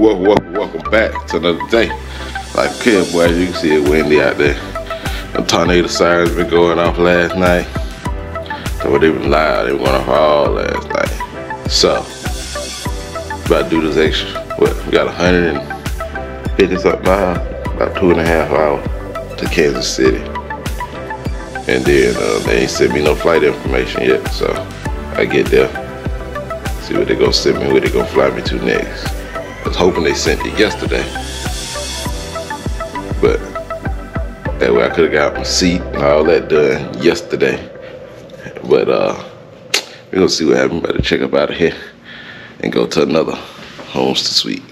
Welcome, welcome, welcome, welcome back to another day. Like kid boy, you can see it windy out there. The tornado sirens been going off last night. So they been loud, they went off all last night. So, about to do this extra. What, we got 150 something miles, about two and a half hours to Kansas City. And then uh, they ain't sent me no flight information yet, so I get there. See what they gonna send me, where they gonna fly me to next. I was hoping they sent it yesterday. But that way I could have got my seat and all that done yesterday. But uh we're gonna see what happens. Better check up out of here and go to another homes to suite.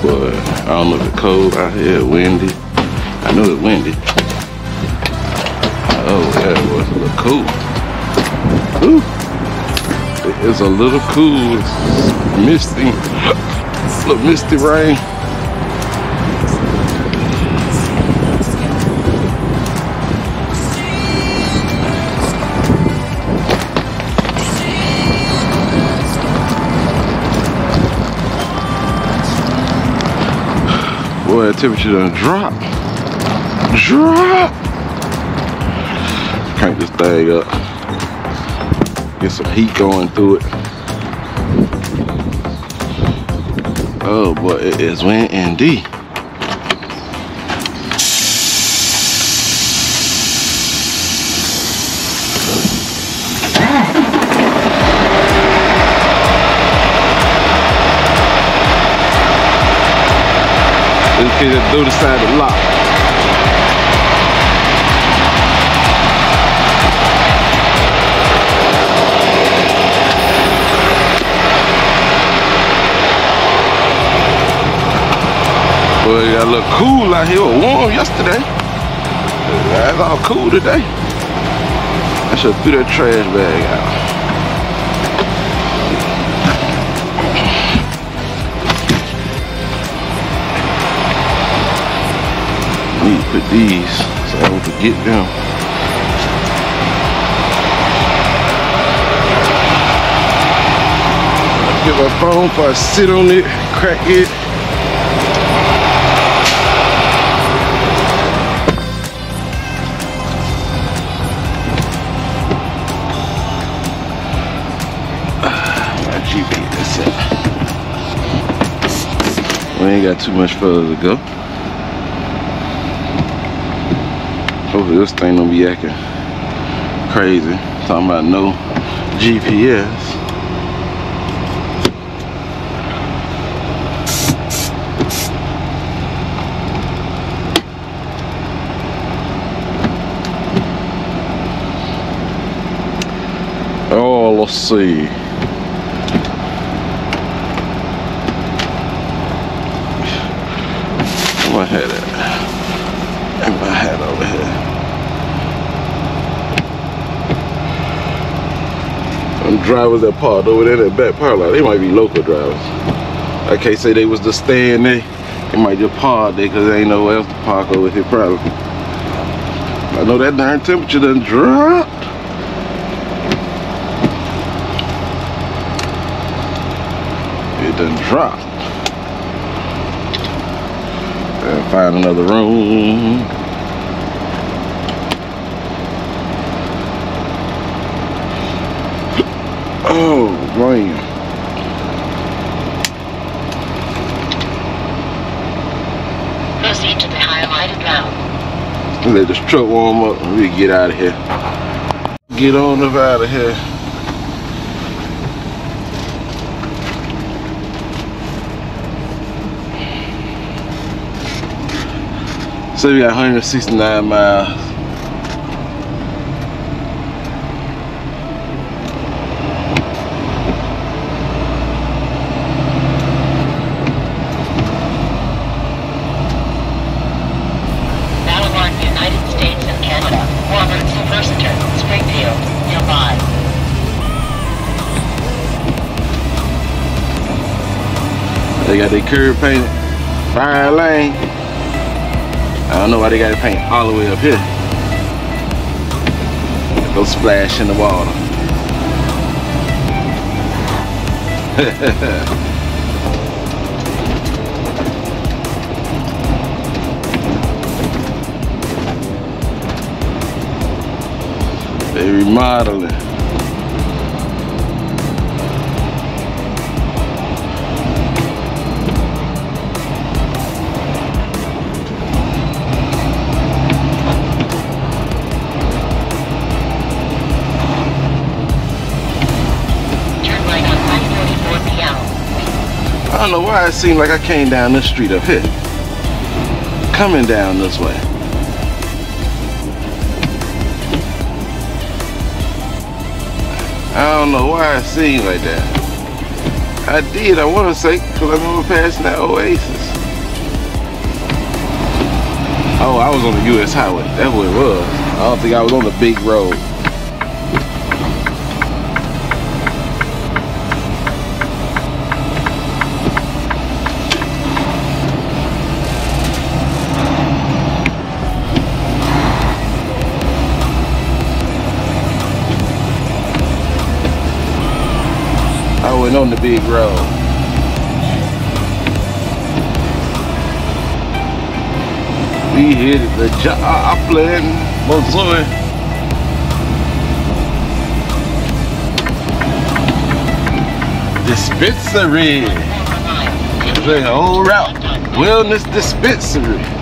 Boy, I don't know if it's cold out here, windy. I know it's windy. Oh yeah, it was a little cool. Ooh. It is a little cool. It's misty. A little misty rain. Boy, that temperature done drop. Drop! Crank this thing up. Get some heat going through it. Oh boy, it is windy. This kid just do decide to lock. Boy, it got a little cool out here. It was warm yesterday. It's all cool today. I should threw that trash bag out. need to put these so I don't forget them. Get my phone before I sit on it, crack it. We ain't got too much further to go. Hopefully this thing don't be acting crazy. Talking about no GPS. Oh, let's see. Hat at? And my hat over here. Them drivers that parked over there in that back parking lot, they might be local drivers. I can't say they was just staying there. They might just park there because there ain't nowhere else to park over here probably. I know that darn temperature done dropped. It done dropped. And find another room. Oh man. Proceed to the highlighted route. Let this truck warm up and we get out of here. Get on up out of here. So we got 169 miles. Ballard, United States and Canada. Former Superstar, Springfield, nearby. They got their curb painted. Fire lane. I don't know why they got it paint all the way up here. Go splash in the water. they remodeling. Don't know why it seemed like I came down this street up here. Coming down this way. I don't know why it seemed like that. I did, I want to say, because I remember passing that Oasis. Oh, I was on the US highway. That's what it was. I don't think I was on the big road. Big road. We hit the Joplin, Missouri. Dispensary. The whole route. Wellness dispensary.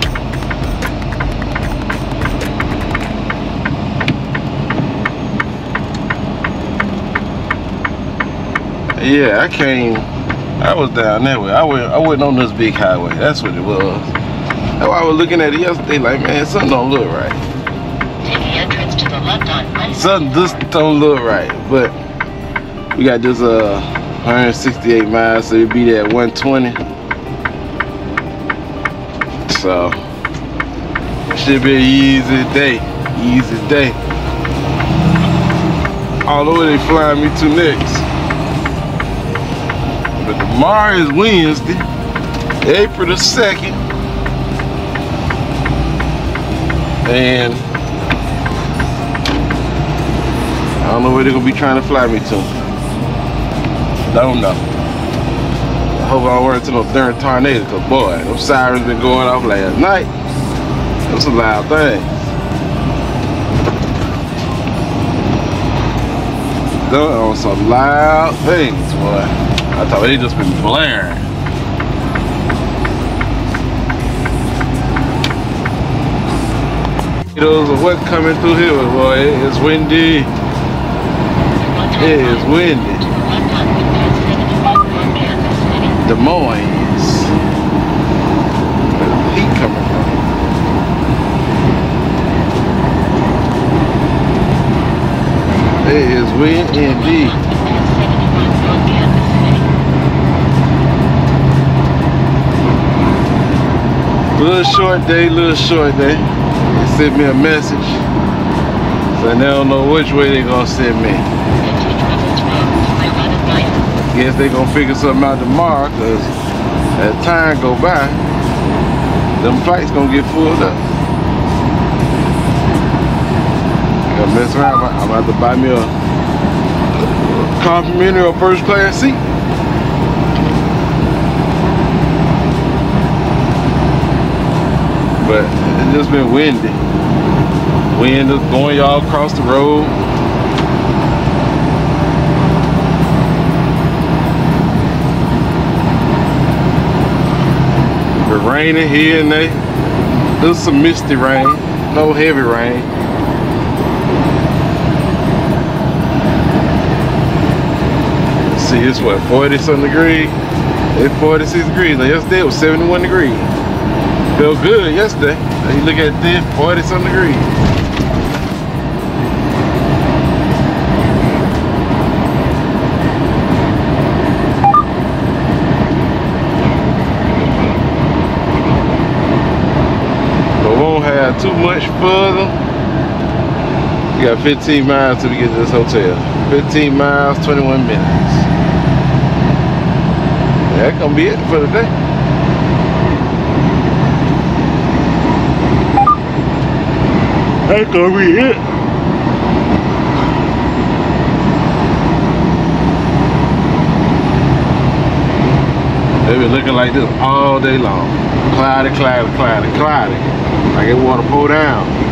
Yeah, I came. I was down that way. I went. I went on this big highway. That's what it was. That's why I was looking at it yesterday. Like, man, something don't look right. Take the entrance to the left on I Something just don't look right. But we got this uh 168 miles, so it'd be at 120. So should be an easy day. Easy day. Although they flying me to next. But tomorrow is Wednesday, April the 2nd. And I don't know where they're gonna be trying to fly me to. Don't know. I hope I don't run into no darn tornado, cause boy, those sirens been going off last night. That's a loud thing. On some loud things, boy. I thought they just been blaring. Those what coming through here, boy. It's windy. It is windy. Des Moines. Where's the heat coming from? It is wind indeed. Little short day, little short day. They sent me a message. So they don't know which way they gonna send me. Guess they gonna figure something out tomorrow, cause as time go by, them flights gonna get full up. Gonna mess around, I'm about to buy me a complimentary or first class seat. But it's just been windy. Wind is going y'all across the road. It's raining here and there. There's some misty rain, no heavy rain. See, it's what, 40 some degrees? It's 46 degrees. Now, yesterday it was 71 degrees. Felt good yesterday. You look at this, 40 some degrees. But we won't have too much further. We got 15 miles till we get to this hotel. 15 miles, 21 minutes. That's gonna be it for the That's gonna be it. They be looking like this all day long. Cloudy, cloudy, cloudy, cloudy. Like it water pour down.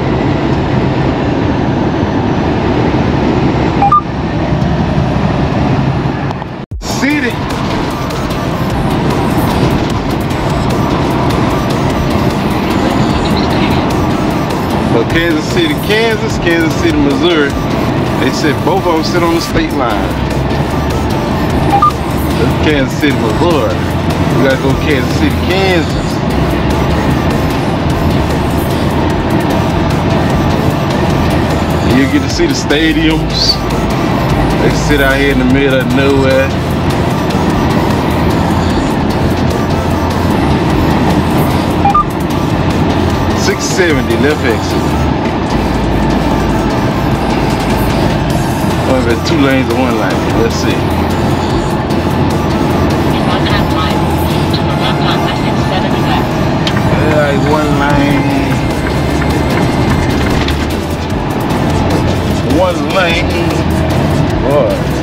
So Kansas City, Kansas, Kansas City, Missouri. They said both of them sit on the state line. Kansas City, Missouri. We gotta go Kansas City, Kansas. You get to see the stadiums. They sit out here in the middle of nowhere. Six seventy left exit. Oh, there's two lanes and one lane. Let's see. In one half mile, keep to the left on Essex 70 west. Yeah, like one lane. One lane. Boy.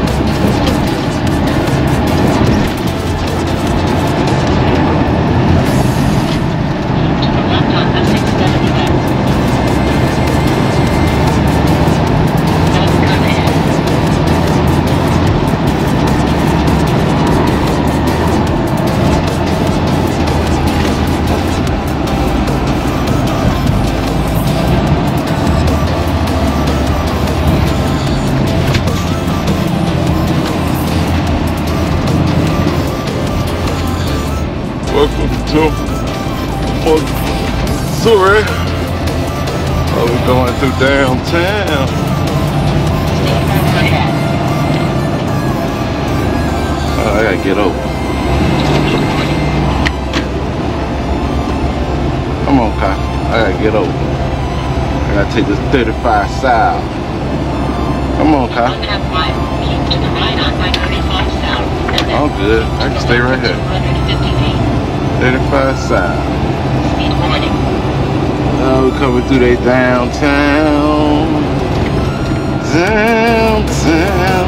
Missouri. Oh, we're going through downtown. Oh, I gotta get over. Come on, Kai. I gotta get over. I gotta take this 35 south. Come on, One Kai. gotta the right I-35 south. And then I'm good. I can stay right here. 35 south. Oh, we're coming through they downtown. Downtown.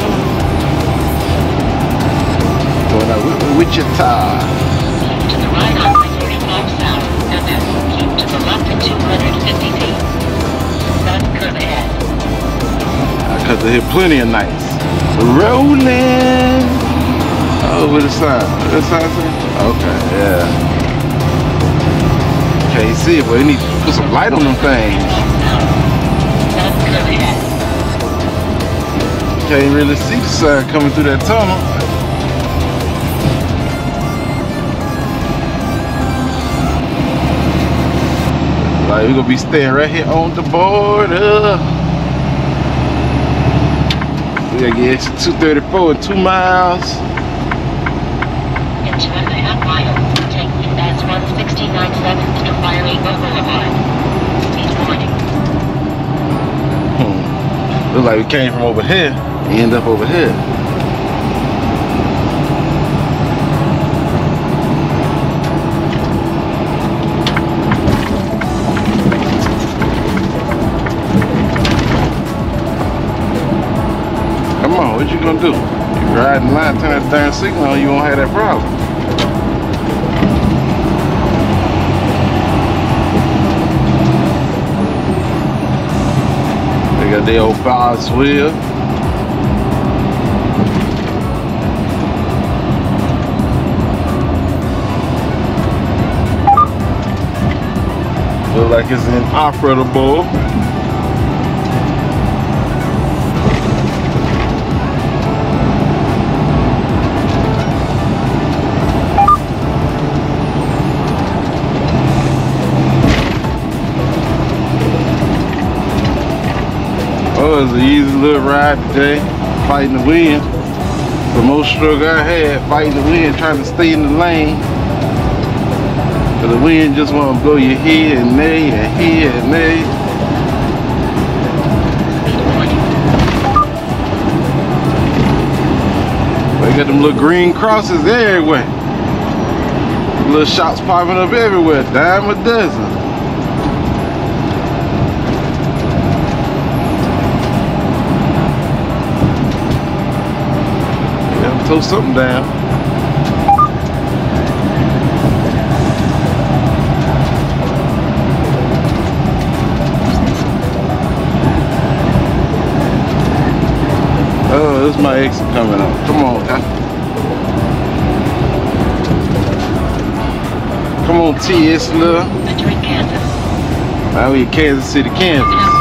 Going out with Wichita. To the right on I-35 south. And keep to the left at 250 feet. That's curve ahead. Because I hear plenty of nights. Rolling. Oh, with the sign. What sign? Okay, yeah. Can't see it, but they need to put some light on them things. Can't really see the sun coming through that tunnel. Like we're gonna be staying right here on the border. We gotta get exit 234 in two miles. And 169 7th to Fire Boulevard. Hmm. Look like we came from over here, end up over here. Come on, what you gonna do? You riding the line, turn that darn signal you won't have that problem. Old Ferris wheel. Look like it's inoperable. Oh, it was an easy little ride today, fighting the wind. The most struggle I had fighting the wind, trying to stay in the lane. Cause the wind just want to blow your head and nay and here and nay. They got them little green crosses everywhere. Little shops popping up everywhere, dime a dozen. slow something down. Oh, there's my exit coming up. Come on, Come on, T. It's love. Now we in Kansas City, Kansas.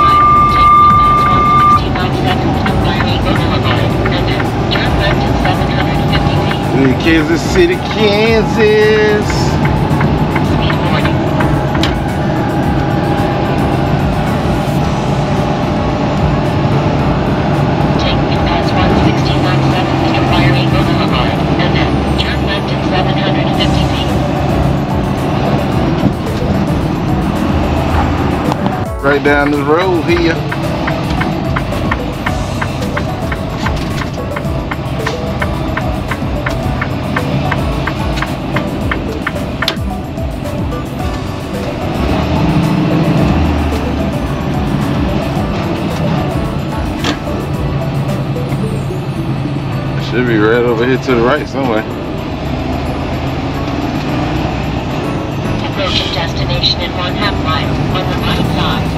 At 750 feet. Right down this road here. Be right over here to the right somewhere. Destination in one half mile on the right side.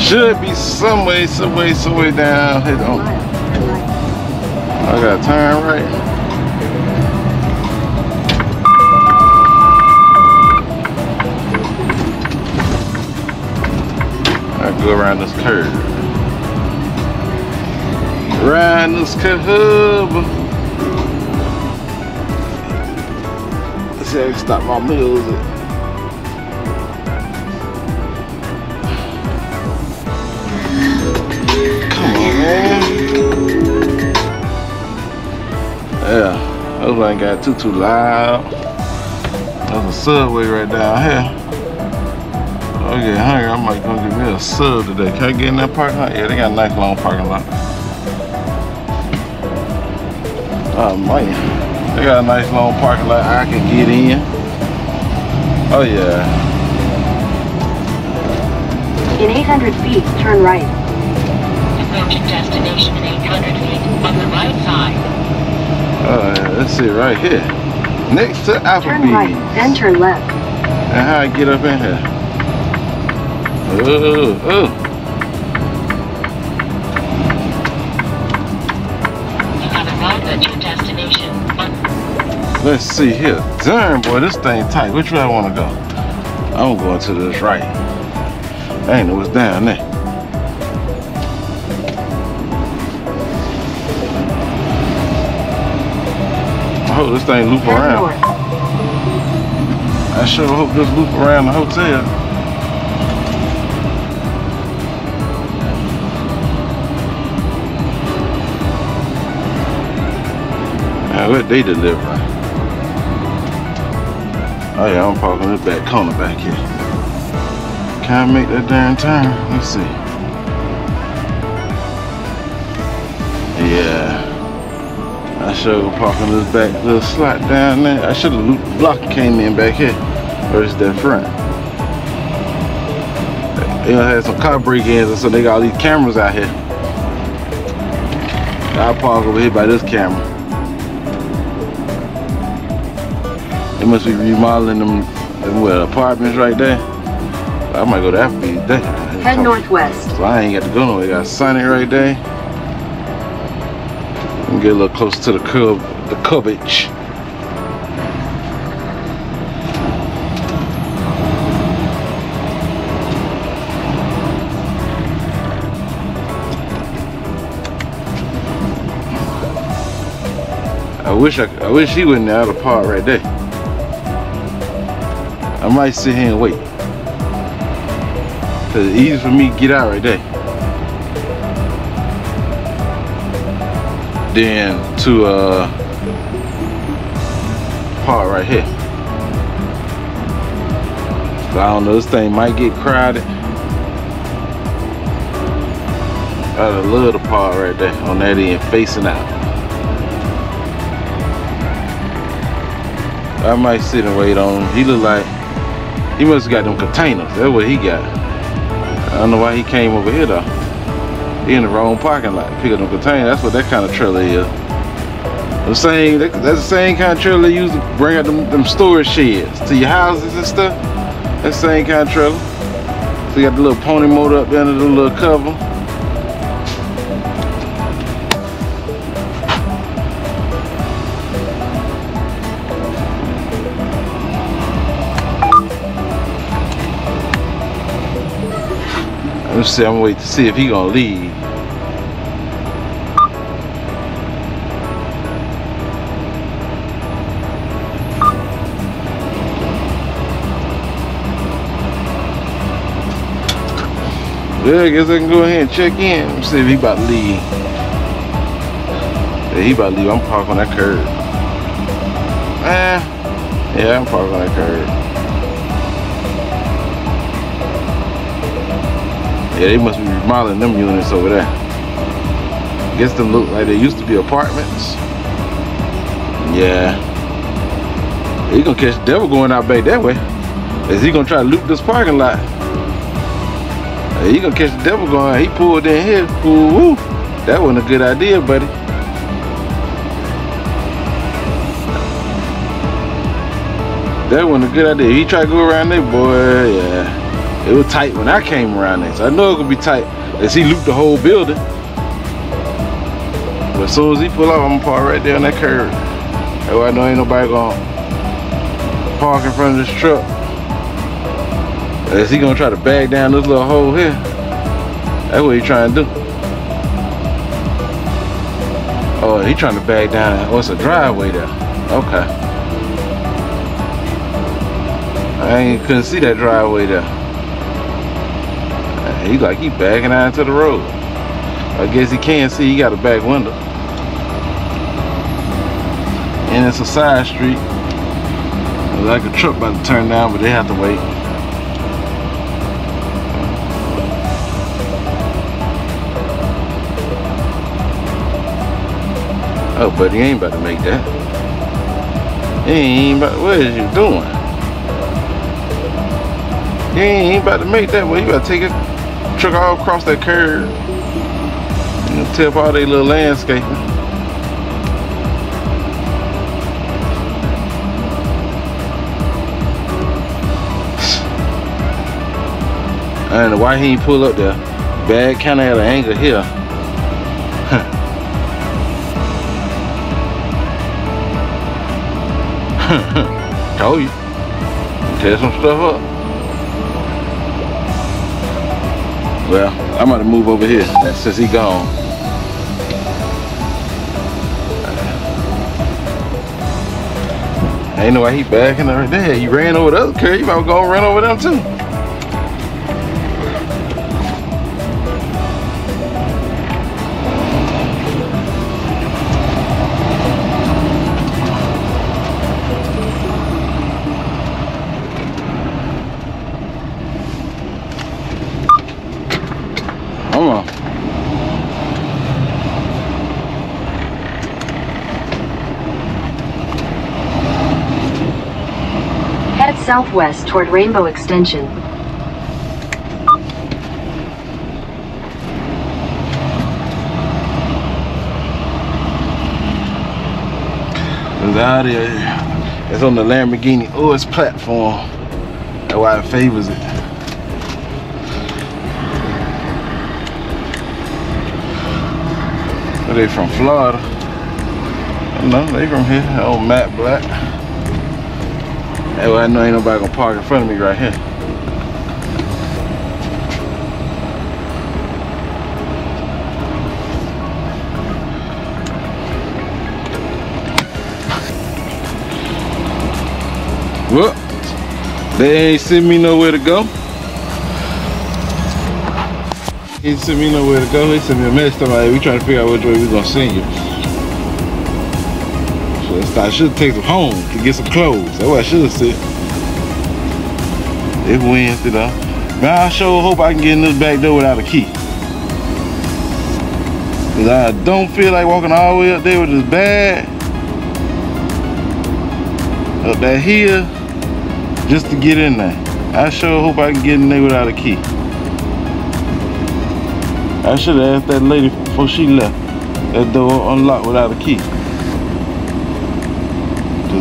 Should be some way, some way, some way down Hit on. I gotta turn right. Go around this curve. Around this curve. Let's see, I can stop my music. Come on, man. Yeah, those ain't got too too loud. There's a subway right down here. I get hungry, I might go get me a sub today. Can I get in that parking lot? Yeah, they got a nice long parking lot. Oh man, they got a nice long parking lot I can get in. Oh yeah. In 800 feet, turn right. Approaching destination in 800 feet on the right side. Uh, let's see right here. Next to Applebee's. Turn right, Applebee's. then turn left. And how I get up in here? Oh, oh. Destination. On Let's see here. Darn, boy, this thing tight. Which way I want to go? I'm going to this right. I ain't know what's down there. I hope this thing loop around. I sure hope this loop around the hotel. What they deliver? Oh yeah, I'm parking this back corner back here. Can I make that darn turn? Let's see. Yeah. I sure go parking this back little slot down there. I should have looped the block and came in back here. Where's that front? They done had some car break-ins and so they got all these cameras out here. I'll park over here by this camera. They must be remodeling them, them what, apartments right there. I might go to Applebee's today. Head northwest. So I ain't got to go nowhere. Got Sonic right there. And get a little close to the curb, the curbage. I wish I, I wish he wouldn't out of park right there. Might sit here and wait. Cause it's easy for me to get out right there. Then to uh part right here. I don't know, this thing might get crowded. I'd love to park right there on that end facing out. I might sit and wait on him. He look like he must have got them containers. That's what he got. I don't know why he came over here though. He in the wrong parking lot. Pick up them containers. That's what that kind of trailer is. The same, that- that's the same kind of trailer they use to bring out them, them storage sheds to your houses and stuff. That same kind of trailer. So you got the little pony motor up under the little cover. Me see, I'm gonna wait to see if he gonna leave. Yeah, I guess I can go ahead and check in. Let me see if he about to leave. Yeah, he about to leave. I'm parked on that curb. Eh, yeah, I'm parked on that curb. Yeah, they must be remodeling them units over there. Guess them look like they used to be apartments. Yeah. He gonna catch the devil going out back that way. Is he gonna try to loop this parking lot? He gonna catch the devil going. He pulled in here. Ooh, woo. That wasn't a good idea, buddy. That wasn't a good idea. He tried to go around there, boy. Yeah, it was tight when I came around there, so I know it gonna be tight. As he looped the whole building. But as soon as he pull up, I'm gonna park right there on that curb. That way I know ain't nobody gonna park in front of this truck. Is he gonna try to bag down this little hole here? That's what he trying to do. Oh, he trying to bag down. Oh, it's a driveway there. Okay. I ain't couldn't see that driveway there. Uh, He like he backing out into the road. I guess he can't see. He got a back window. And it's a side street. There's like a truck about to turn down, but they have to wait. Oh, he ain't about to make that. He ain't about. What is you doing? He ain't about to make that. Well, you gotta take it, truck all across that curb, and tip all their little landscaping. I don't know why he ain't pull up there. Bad kind of at an angle here. Told you. Tear some stuff up. Well, I'm gonna move over here since he gone. Ain't know why he backing right there. He ran over the other curb. You might go run over them too. Head southwest toward Rainbow Extension. That is. It's on the Lamborghini OS platform. That's why it favors it. Are they from Florida? No, they from here. Old Matt Black. That way I know ain't nobody gonna park in front of me right here. Well, they ain't send me nowhere to go. He ain't sent me nowhere to go. They sent me a message hey, we trying to figure out which way we gonna send you. I should take them home to get some clothes. That's what I should have said. It's Wednesday though. Man, I sure hope I can get in this back door without a key. Cause I don't feel like walking all the way up there with this bag. Up that hill just to get in there. I sure hope I can get in there without a key. I should have asked that lady before she left. That door unlocked without a key.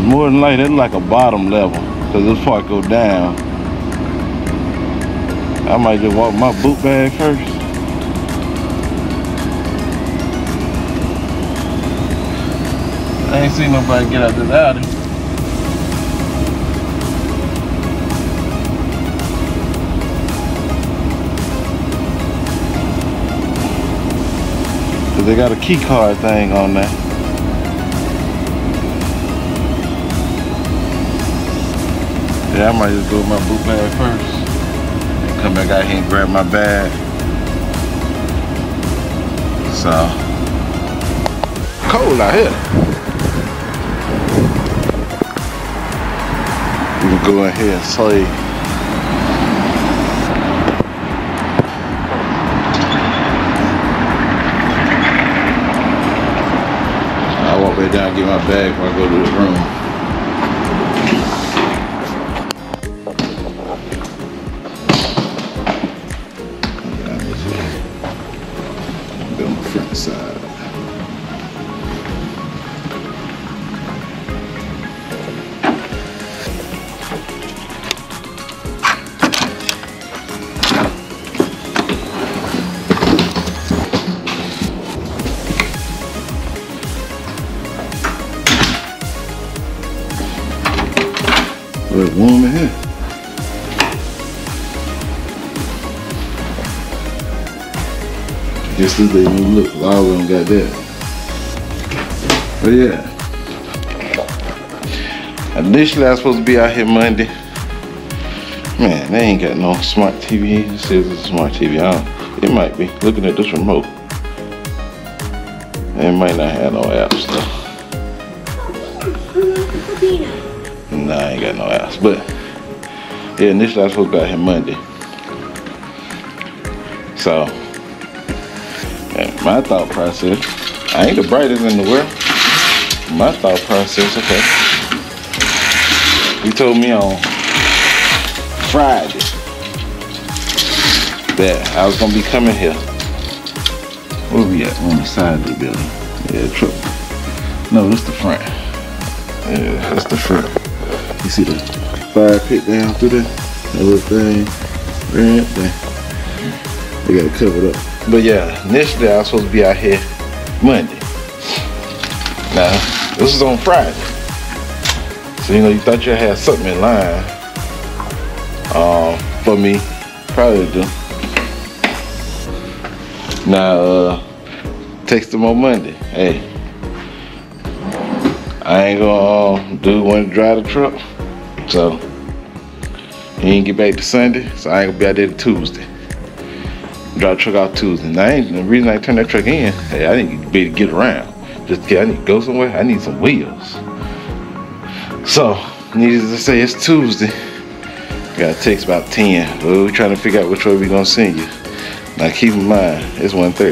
More than likely, it's like a bottom level. Cause this part go down. I might just walk my boot bag first. I ain't seen nobody get out this alley. Cause they got a key card thing on there. Yeah, I might just go with my boot bag first. And come back out here and grab my bag. So, cold out here. We can go in here and slay. I walk back down and get my bag before I go to the room. Side. It's warm in here. Guess this day don't look. Of them got that. But yeah. Initially, I was supposed to be out here Monday. Man, they ain't got no smart TV. It says it's a smart TV. Don't, it might be. Looking at this remote. It might not have no apps though. Nah, I ain't got no apps. But yeah, initially I was supposed to be out here Monday. So my thought process, I ain't the brightest in the world. My thought process, okay. You told me on Friday that I was gonna be coming here. Where we at? On the side of the building. Yeah, truck. No, this the front. Yeah, that's the front. You see the fire pit down through there? That little thing. Right there. They got it covered up. But yeah, initially I was supposed to be out here Monday. Now, this is on Friday. So you know you thought you had something in line um, for me. Probably do. Now uh text them on Monday. Hey. I ain't gonna uh, do one to drive the truck. So he ain't get back to Sunday, so I ain't gonna be out there Tuesday. Drive the truck out Tuesday. Now, ain't, the reason I turned that truck in, hey, I need to be to get around. Just I need to go somewhere. I need some wheels. So, needless to say, it's Tuesday. Got a text about 10. Well, we're trying to figure out which way we're gonna send you. Now, keep in mind, it's 1.30.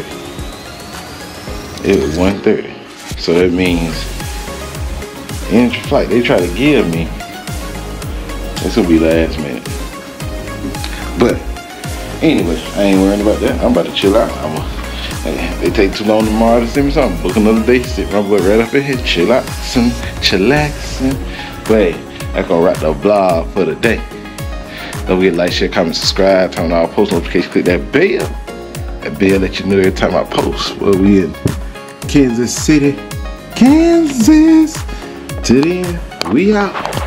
It was 1.30. So that means in flight they try to give me, it's gonna be last minute. But anyway, I ain't worrying about that. I'm about to chill out. I'm a, they take too long tomorrow to send me something. Book another day, sit my butt right up in here, chill out, some chillaxing. But hey, that's gonna wrap the vlog for the day. Don't forget to like, share, comment, subscribe, turn on all post notifications, click that bell. That bell let you know every time I post. Well, we in Kansas City, Kansas. Then, we out.